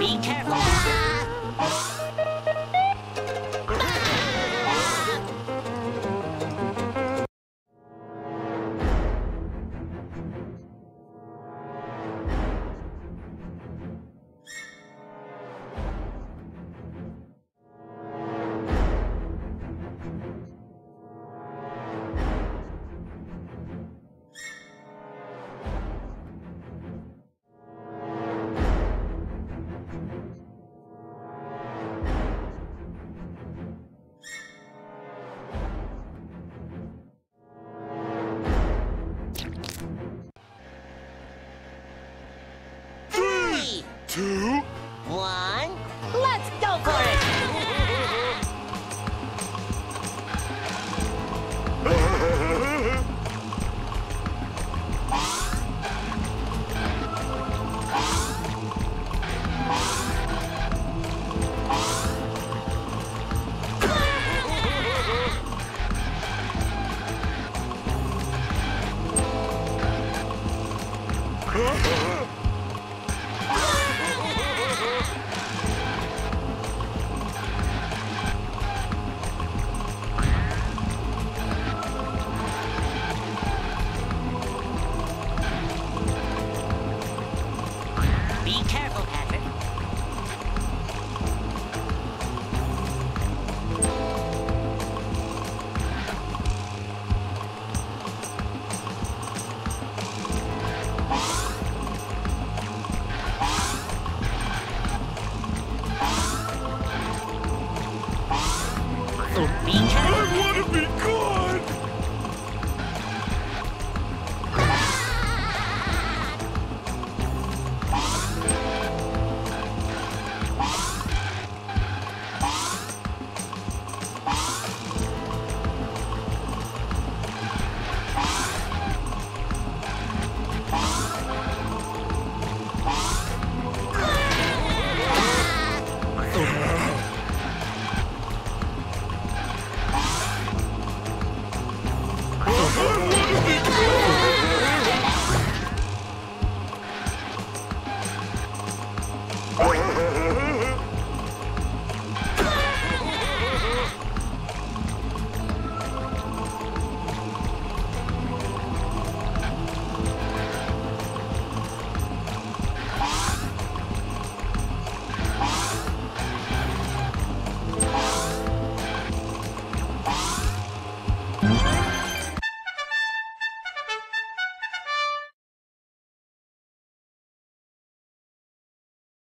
Be careful. two, one. Let's go for it! little bee.